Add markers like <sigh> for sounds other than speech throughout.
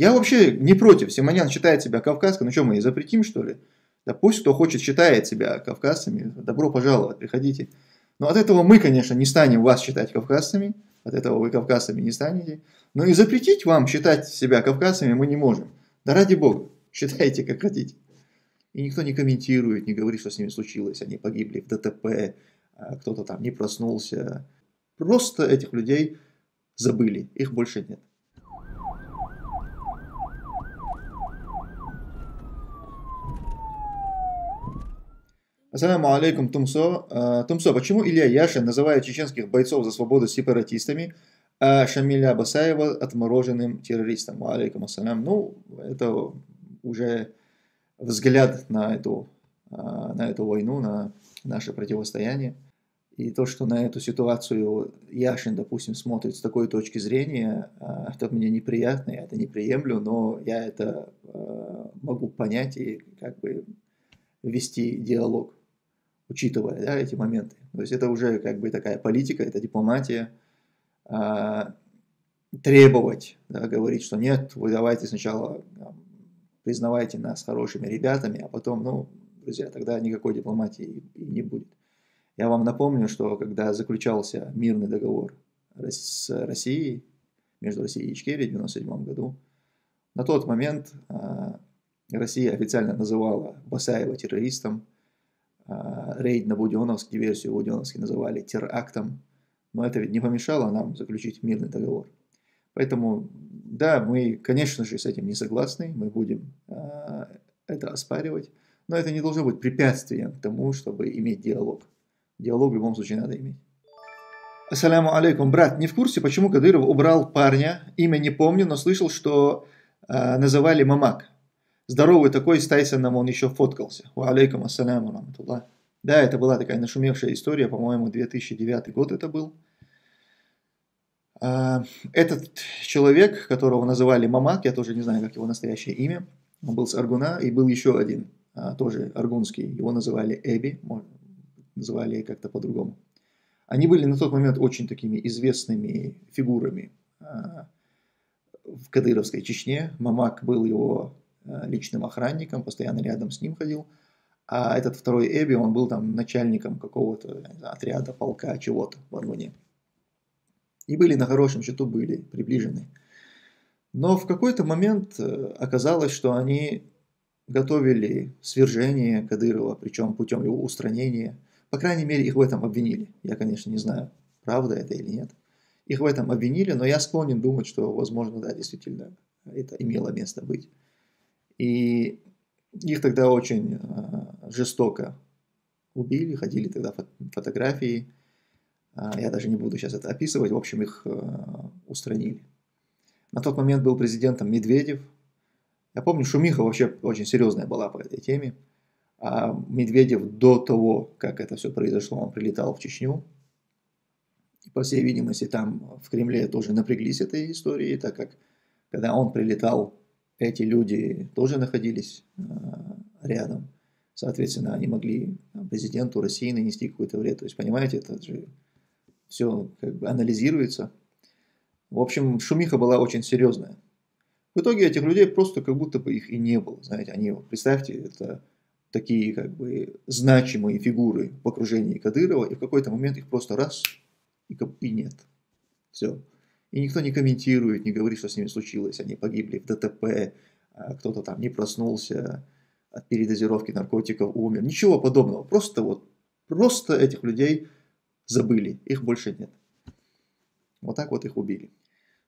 Я вообще не против. Симонян считает себя кавказкой. Ну что, мы и запретим, что ли? Да пусть кто хочет считает себя кавказцами. Добро пожаловать, приходите. Но от этого мы, конечно, не станем вас считать кавказцами. От этого вы кавказцами не станете. Но и запретить вам считать себя кавказцами мы не можем. Да ради бога, считайте как хотите. И никто не комментирует, не говорит, что с ними случилось. Они погибли в ДТП, а кто-то там не проснулся. Просто этих людей забыли, их больше нет. Ассаламу алейкум, Тумсо. А, Тумсо, почему Илья Яшин называет чеченских бойцов за свободу сепаратистами, а Шамиля Басаева отмороженным террористом? Алейкум ассалям. Ну, это уже взгляд на эту, а, на эту войну, на наше противостояние. И то, что на эту ситуацию Яшин, допустим, смотрит с такой точки зрения, а, это мне неприятно, я это не приемлю, но я это могу понять и как бы вести диалог учитывая да, эти моменты. То есть это уже как бы такая политика, это дипломатия. А, требовать, да, говорить, что нет, вы давайте сначала признавайте нас хорошими ребятами, а потом, ну, друзья, тогда никакой дипломатии и не будет. Я вам напомню, что когда заключался мирный договор с Россией, между Россией и Ичкерией в 1997 году, на тот момент а, Россия официально называла Басаева террористом, рейд на Буденовский, версию Буденовский называли терактом, но это ведь не помешало нам заключить мирный договор. Поэтому, да, мы, конечно же, с этим не согласны, мы будем э, это оспаривать, но это не должно быть препятствием к тому, чтобы иметь диалог. Диалог в любом случае надо иметь. Ассаляму алейкум, брат, не в курсе, почему Кадыров убрал парня, имя не помню, но слышал, что э, называли Мамак здоровый такой, с Тайсоном он еще фоткался. Ва алейкум ассаляму раматуллах. Да, это была такая нашумевшая история, по-моему, 2009 год это был. А, этот человек, которого называли Мамак, я тоже не знаю, как его настоящее имя, он был с Аргуна, и был еще один, а, тоже аргунский, его называли Эби, называли как-то по-другому. Они были на тот момент очень такими известными фигурами а, в Кадыровской Чечне. Мамак был его личным охранником, постоянно рядом с ним ходил. А этот второй Эби, он был там начальником какого-то отряда, полка, чего-то в Аргуне. И были на хорошем счету, были приближены. Но в какой-то момент э, оказалось, что они готовили свержение Кадырова, причем путем его устранения. По крайней мере, их в этом обвинили. Я, конечно, не знаю, правда это или нет. Их в этом обвинили, но я склонен думать, что, возможно, да, действительно, это имело место быть. И их тогда очень э, жестоко убили, ходили тогда фотографии. А, я даже не буду сейчас это описывать. В общем, их э, устранили. На тот момент был президентом Медведев. Я помню, шумиха вообще очень серьезная была по этой теме. А Медведев до того, как это все произошло, он прилетал в Чечню. И, по всей видимости, там в Кремле тоже напряглись этой историей, так как когда он прилетал эти люди тоже находились а, рядом. Соответственно, они могли президенту России нанести какой-то вред. То есть, понимаете, это же все как бы анализируется. В общем, шумиха была очень серьезная. В итоге этих людей просто как будто бы их и не было. Знаете, они, представьте, это такие как бы значимые фигуры в окружении Кадырова, и в какой-то момент их просто раз и, и нет. Все. И никто не комментирует, не говорит, что с ними случилось. Они погибли в ДТП, а кто-то там не проснулся от передозировки наркотиков, умер. Ничего подобного. Просто вот, просто этих людей забыли. Их больше нет. Вот так вот их убили.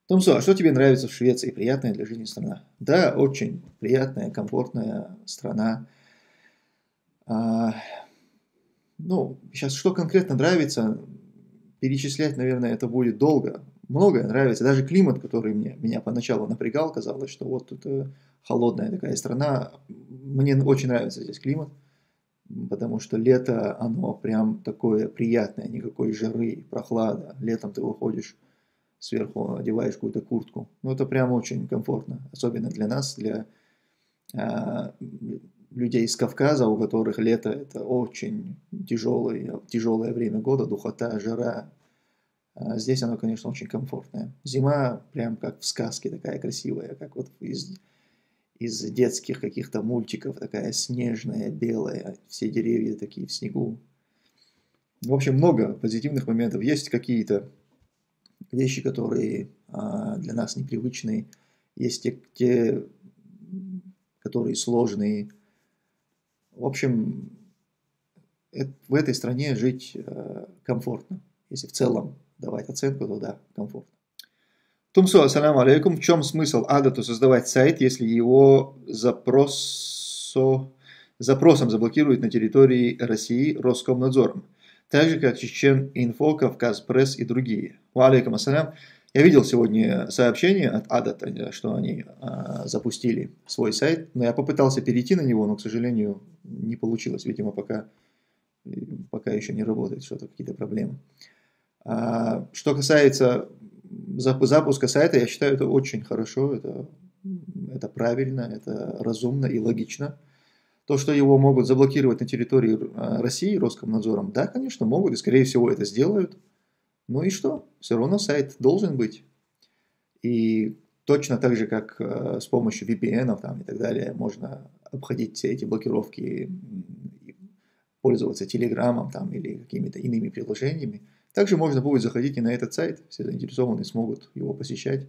Томсо, а что тебе нравится в Швеции? Приятная для жизни страна? Да, очень приятная, комфортная страна. А, ну, сейчас что конкретно нравится, перечислять, наверное, это будет долго многое нравится. Даже климат, который мне, меня поначалу напрягал, казалось, что вот тут э, холодная такая страна. Мне очень нравится здесь климат, потому что лето, оно прям такое приятное, никакой жары, прохлада. Летом ты выходишь сверху, одеваешь какую-то куртку. Ну, это прям очень комфортно, особенно для нас, для э, людей из Кавказа, у которых лето это очень тяжелое, тяжелое время года, духота, жара, здесь оно, конечно, очень комфортное. Зима прям как в сказке такая красивая, как вот из, из детских каких-то мультиков, такая снежная, белая, все деревья такие в снегу. В общем, много позитивных моментов. Есть какие-то вещи, которые а, для нас непривычные. Есть те, те, которые сложные. В общем, в этой стране жить э, комфортно. Если в целом давать оценку, то да, комфортно. Тумсу, ассаламу алейкум. В чем смысл адату создавать сайт, если его запросо, запросом заблокируют на территории России Роскомнадзором? Так же, как Чечен Инфо, Кавказ Пресс и другие. Ва алейкум ассалям. Я видел сегодня сообщение от Адата, что они а, запустили свой сайт, но я попытался перейти на него, но, к сожалению, не получилось. Видимо, пока, пока еще не работает, что-то, какие-то проблемы. А, что касается запуска сайта, я считаю, это очень хорошо, это, это правильно, это разумно и логично. То, что его могут заблокировать на территории а, России Роскомнадзором, да, конечно, могут, и скорее всего это сделают. Ну и что? Все равно сайт должен быть. И точно так же, как э, с помощью VPN там, и так далее, можно обходить все эти блокировки, пользоваться Телеграмом там, или какими-то иными приложениями. Также можно будет заходить и на этот сайт. Все заинтересованные смогут его посещать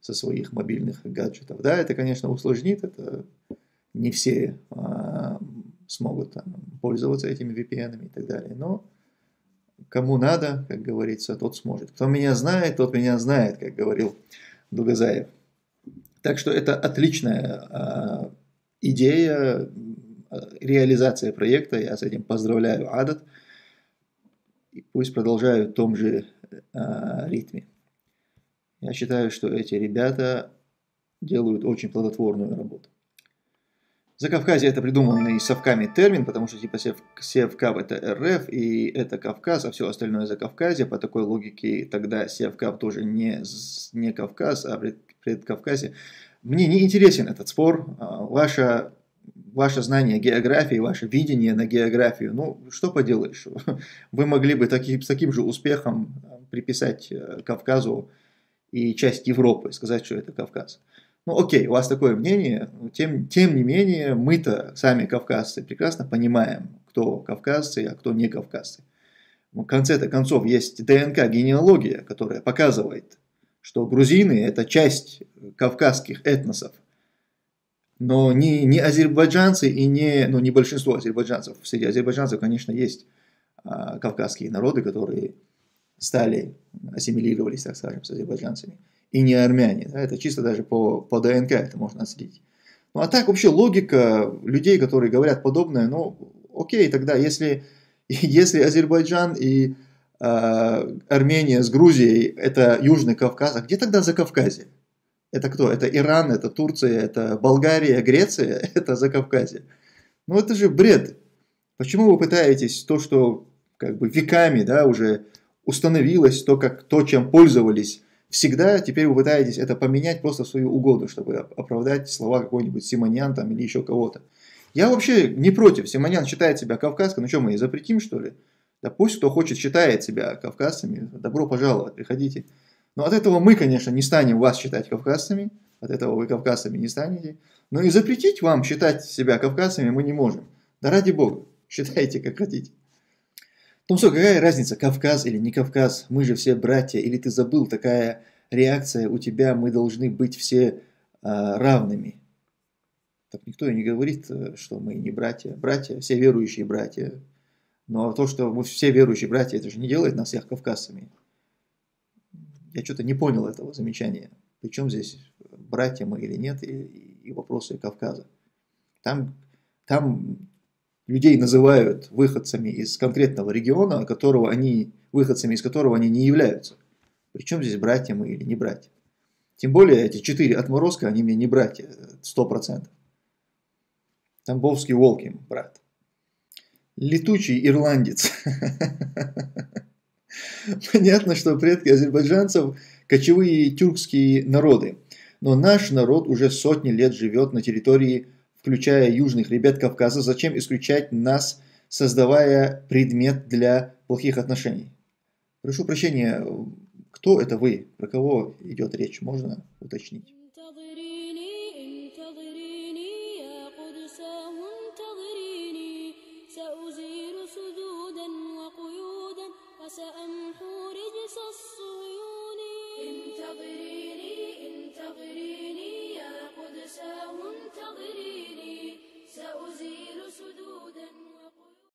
со своих мобильных гаджетов. Да, это, конечно, усложнит, это не все а, смогут там, пользоваться этими VPN и так далее, но Кому надо, как говорится, тот сможет. Кто меня знает, тот меня знает, как говорил Дугазаев. Так что это отличная э, идея, реализация проекта. Я с этим поздравляю Адат. И пусть продолжают в том же э, ритме. Я считаю, что эти ребята делают очень плодотворную работу. Закавказье это придуманный совками термин, потому что типа Сев, Севкав это РФ и это Кавказ, а все остальное Закавказье. По такой логике тогда Севкав тоже не, не Кавказ, а пред, предкавказье. Мне не интересен этот спор. А, ваше, знание географии, ваше видение на географию, ну что поделаешь. <laughs> Вы могли бы таки, с таким же успехом приписать э, Кавказу и часть Европы, сказать, что это Кавказ. Ну окей, у вас такое мнение, тем, тем не менее мы-то сами кавказцы прекрасно понимаем, кто кавказцы, а кто не кавказцы. В конце-то концов есть ДНК-генеалогия, которая показывает, что грузины – это часть кавказских этносов. Но не, не азербайджанцы и не, ну, не большинство азербайджанцев. Среди азербайджанцев, конечно, есть а, кавказские народы, которые стали, ассимилировались, так скажем, с азербайджанцами и не армяне. Да, это чисто даже по, по ДНК это можно отследить. Ну а так вообще логика людей, которые говорят подобное, ну окей, тогда если, <laughs> если Азербайджан и э, Армения с Грузией это Южный Кавказ, а где тогда за Кавказе? Это кто? Это Иран, это Турция, это Болгария, Греция, <laughs> это за Кавказе. Ну это же бред. Почему вы пытаетесь то, что как бы веками да, уже установилось, то, как, то, чем пользовались всегда теперь вы пытаетесь это поменять просто в свою угоду, чтобы оправдать слова какой-нибудь Симонян там или еще кого-то. Я вообще не против. Симонян считает себя кавказским. Ну что, мы и запретим, что ли? Да пусть кто хочет считает себя кавказцами. Добро пожаловать, приходите. Но от этого мы, конечно, не станем вас считать кавказцами. От этого вы кавказцами не станете. Но и запретить вам считать себя кавказцами мы не можем. Да ради бога, считайте как хотите. Ну что, какая разница, Кавказ или не Кавказ? Мы же все братья. Или ты забыл, такая реакция у тебя, мы должны быть все а, равными. Так никто и не говорит, э, что мы не братья. Братья, все верующие братья. Но то, что мы все верующие братья, это же не делает нас всех кавказцами. Я что-то не понял этого замечания. Причем здесь братья мы или нет, и, и вопросы Кавказа. Там, там людей называют выходцами из конкретного региона, которого они, выходцами из которого они не являются. Причем здесь братья мы или не братья. Тем более эти четыре отморозка, они мне не братья, сто процентов. Тамбовский Волкин, брат. Летучий ирландец. <laughs> Понятно, что предки азербайджанцев – кочевые тюркские народы. Но наш народ уже сотни лет живет на территории включая южных ребят Кавказа, зачем исключать нас, создавая предмет для плохих отношений? Прошу прощения, Кто это вы? Про кого идет речь? Можно уточнить?